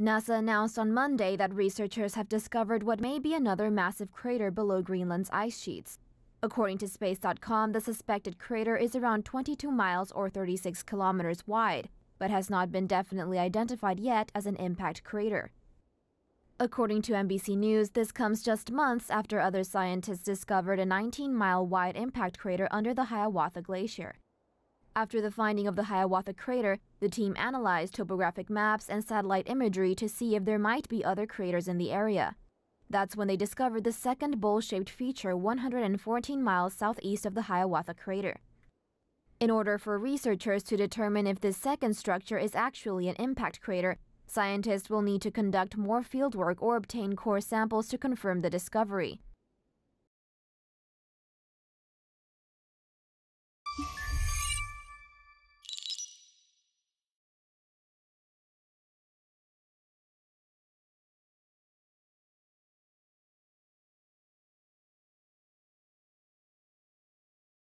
NASA announced on Monday that researchers have discovered what may be another massive crater below Greenland's ice sheets. According to Space.com, the suspected crater is around 22 miles or 36 kilometers wide, but has not been definitely identified yet as an impact crater. According to NBC News, this comes just months after other scientists discovered a 19 mile wide impact crater under the Hiawatha Glacier. After the finding of the Hiawatha crater, the team analyzed topographic maps and satellite imagery to see if there might be other craters in the area. That's when they discovered the second bowl shaped feature 114 miles southeast of the Hiawatha crater. In order for researchers to determine if this second structure is actually an impact crater, Scientists will need to conduct more fieldwork or obtain core samples to confirm the discovery.